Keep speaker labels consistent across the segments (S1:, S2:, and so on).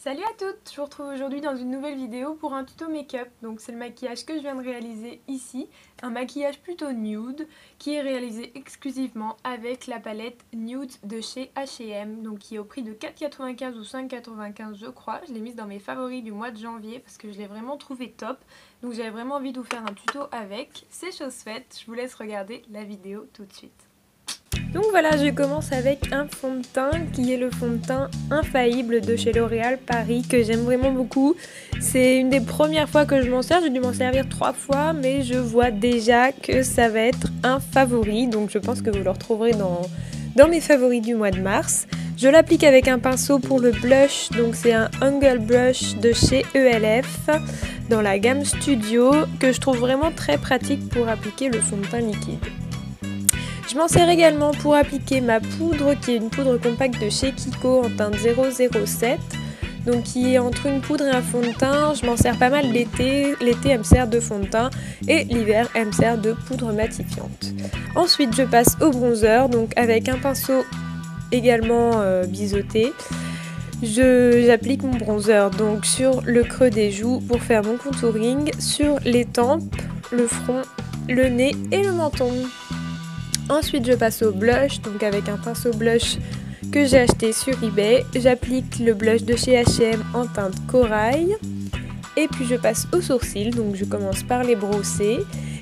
S1: Salut à toutes, je vous retrouve aujourd'hui dans une nouvelle vidéo pour un tuto make-up. Donc c'est le maquillage que je viens de réaliser ici, un maquillage plutôt nude qui est réalisé exclusivement avec la palette Nude de chez H&M, donc qui est au prix de 4,95 ou 5,95 je crois. Je l'ai mise dans mes favoris du mois de janvier parce que je l'ai vraiment trouvé top. Donc j'avais vraiment envie de vous faire un tuto avec. C'est chose faite, je vous laisse regarder la vidéo tout de suite. Donc voilà, je commence avec un fond de teint qui est le fond de teint infaillible de chez L'Oréal Paris que j'aime vraiment beaucoup. C'est une des premières fois que je m'en sers, j'ai dû m'en servir trois fois mais je vois déjà que ça va être un favori donc je pense que vous le retrouverez dans, mes favoris du mois de mars. Je l'applique avec un pinceau pour le blush, donc c'est un Angle Brush de chez ELF dans la gamme Studio que je trouve vraiment très pratique pour appliquer le fond de teint liquide. Je m'en sers également pour appliquer ma poudre qui est une poudre compacte de chez Kiko en teinte 007 donc qui est entre une poudre et un fond de teint. Je m'en sers pas mal l'été. L'été, elle me sert de fond de teint et l'hiver, elle me sert de poudre matifiante. Ensuite, je passe au bronzer, donc avec un pinceau également euh, biseauté. J'applique mon bronzer donc sur le creux des joues pour faire mon contouring, sur les tempes, le front, le nez et le menton. Ensuite, je passe au blush, donc avec un pinceau blush que j'ai acheté sur eBay. J'applique le blush de chez H&M en teinte corail. Et puis je passe aux sourcils, donc je commence par les brosser.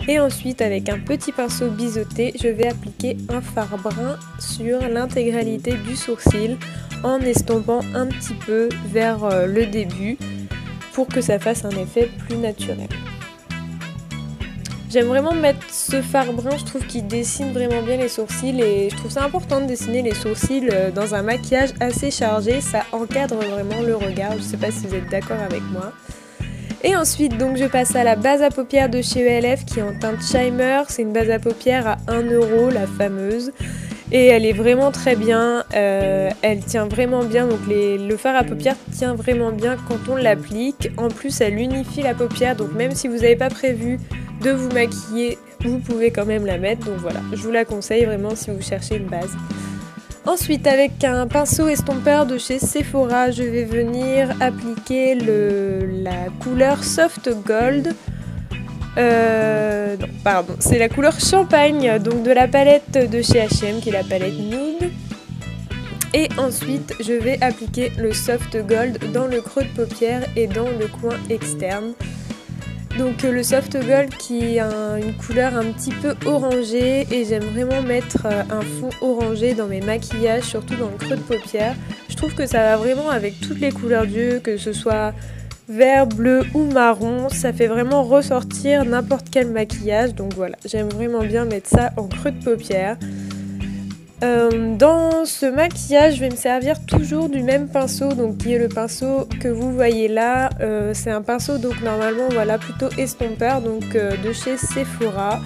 S1: Et ensuite, avec un petit pinceau biseauté, je vais appliquer un fard brun sur l'intégralité du sourcil en estompant un petit peu vers euh, le début pour que ça fasse un effet plus naturel. J'aime vraiment mettre ce fard brun, je trouve qu'il dessine vraiment bien les sourcils et je trouve ça important de dessiner les sourcils euh, dans un maquillage assez chargé, ça encadre vraiment le regard, je sais pas si vous êtes d'accord avec moi. Et ensuite, donc je passe à la base à paupières de chez ELF qui est en teinte Shimer, c'est une base à paupières à 1€, la fameuse. Et elle est vraiment très bien, euh, elle tient vraiment bien, donc le fard à paupières tient vraiment bien quand on l'applique. En plus, elle unifie la paupière, donc même si vous n'avez pas prévu de vous maquiller, vous pouvez quand même la mettre. Donc voilà, je vous la conseille vraiment si vous cherchez une base. Ensuite, avec un pinceau estompeur de chez Sephora, je vais venir appliquer la couleur Soft Gold. Euh, non, pardon, c'est la couleur champagne, donc de la palette de chez H&M, qui est la palette Nude. Et ensuite, je vais appliquer le Soft Gold dans le creux de paupière et dans le coin externe. Donc euh, le soft gold qui a une couleur un petit peu orangée et j'aime vraiment mettre euh, un fond orangé dans mes maquillages, surtout dans le creux de paupière. Je trouve que ça va vraiment avec toutes les couleurs d'yeux, que ce soit vert, bleu ou marron. Ça fait vraiment ressortir n'importe quel maquillage. Donc voilà, j'aime vraiment bien mettre ça en creux de paupière. Euh, dans ce maquillage, je vais me servir toujours du même pinceau, donc qui est le pinceau que vous voyez là. Euh, c'est un pinceau donc normalement voilà plutôt estompeur, donc euh, de chez Sephora.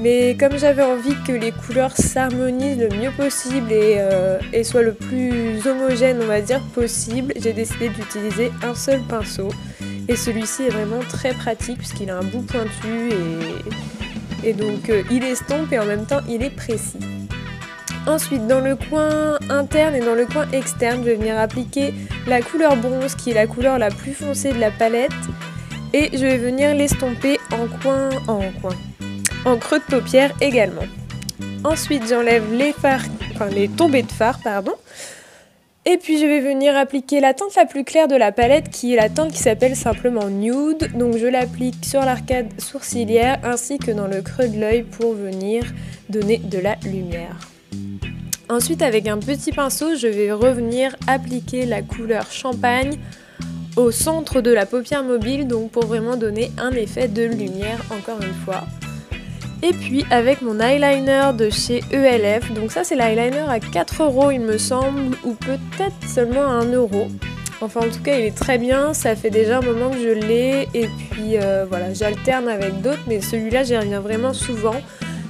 S1: Mais comme j'avais envie que les couleurs s'harmonisent le mieux possible et, soient le plus homogène on va dire possible, j'ai décidé d'utiliser un seul pinceau. Et celui-ci est vraiment très pratique puisqu'il a un bout pointu et donc il estompe et en même temps il est précis. Ensuite, dans le coin interne et dans le coin externe, je vais venir appliquer la couleur bronze qui est la couleur la plus foncée de la palette. Et je vais venir l'estomper en coin, en coin, en creux de paupière également. Ensuite, j'enlève les fards, enfin les tombées de fard, pardon. Et puis je vais venir appliquer la teinte la plus claire de la palette qui est la teinte qui s'appelle simplement Nude. Donc je l'applique sur l'arcade sourcilière ainsi que dans le creux de l'œil pour venir donner de la lumière. Ensuite, avec un petit pinceau, je vais revenir appliquer la couleur champagne au centre de la paupière mobile, donc pour vraiment donner un effet de lumière encore une fois. Et puis avec mon eyeliner de chez ELF, donc ça c'est l'eyeliner à 4 euros il me semble, ou peut-être seulement à 1 euro. Enfin en tout cas il est très bien, ça fait déjà un moment que je l'ai et puis euh, voilà j'alterne avec d'autres mais celui-là j'y reviens vraiment souvent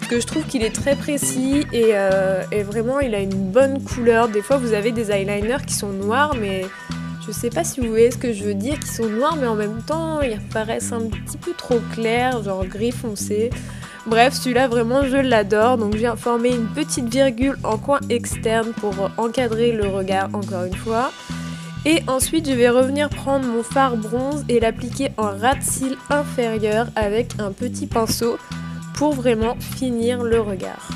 S1: que je trouve qu'il est très précis euh, et, vraiment il a une bonne couleur. Des fois vous avez des eyeliners qui sont noirs mais je sais pas si vous voyez ce que je veux dire, qui sont noirs mais en même temps ils paraissent un petit peu trop clairs, genre gris foncé. Bref, celui-là vraiment je l'adore, donc j'ai formé une petite virgule en coin externe pour encadrer le regard encore une fois. Et ensuite, je vais revenir prendre mon fard bronze et l'appliquer en ras de cils inférieur avec un petit pinceau pour vraiment finir le regard.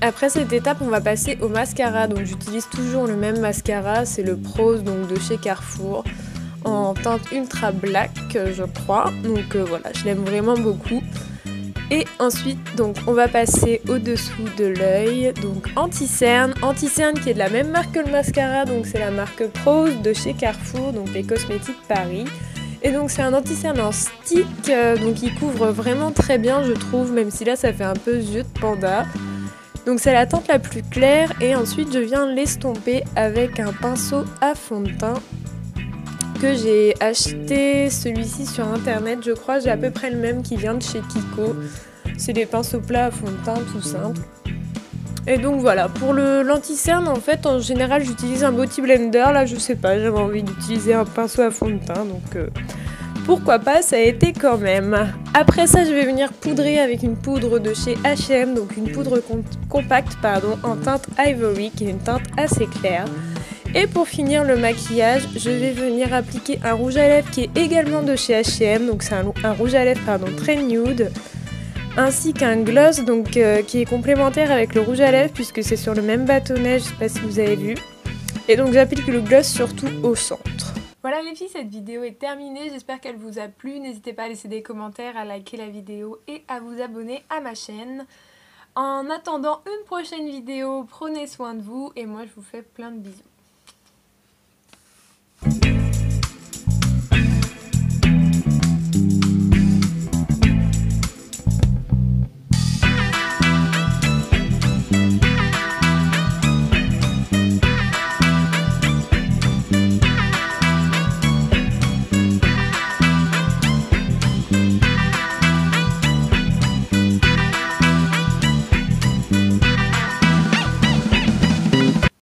S1: Après cette étape, on va passer au mascara. Donc j'utilise toujours le même mascara, c'est le Prose donc de chez Carrefour en teinte ultra black, je crois. Donc euh, voilà, je l'aime vraiment beaucoup. Et ensuite, donc, on va passer au-dessous de l'œil, donc anti-cerne. Anti-cerne qui est de la même marque que le mascara, donc c'est la marque Prose de chez Carrefour, donc les cosmétiques Paris. Et donc c'est un anti-cerne stick, euh, donc il couvre vraiment très bien je trouve, même si là ça fait un peu yeux de panda. Donc c'est la teinte la plus claire et ensuite je viens l'estomper avec un pinceau à fond de teint que j'ai acheté celui-ci sur internet. Je crois j'ai à peu près le même qui vient de chez Kiko. C'est des pinceaux plats à fond de teint tout simple et donc voilà pour le l'anti-cerne en fait en général j'utilise un body blender là je sais pas j'avais envie d'utiliser un pinceau à fond de teint donc euh, pourquoi pas, ça a été quand même. Après ça, je vais venir poudrer avec une poudre de chez H&M, donc une poudre compacte pardon, en teinte Ivory, qui est une teinte assez claire. Et pour finir le maquillage, je vais venir appliquer un rouge à lèvres qui est également de chez H&M, donc c'est un, rouge à lèvres pardon, très nude, ainsi qu'un gloss donc, euh, qui est complémentaire avec le rouge à lèvres puisque c'est sur le même bâtonnet, je sais pas si vous avez vu. Et donc j'applique le gloss surtout au centre. Voilà les filles, cette vidéo est terminée, j'espère qu'elle vous a plu. N'hésitez pas à laisser des commentaires, à liker la vidéo et à vous abonner à ma chaîne. En attendant une prochaine vidéo, prenez soin de vous et moi je vous fais plein de bisous.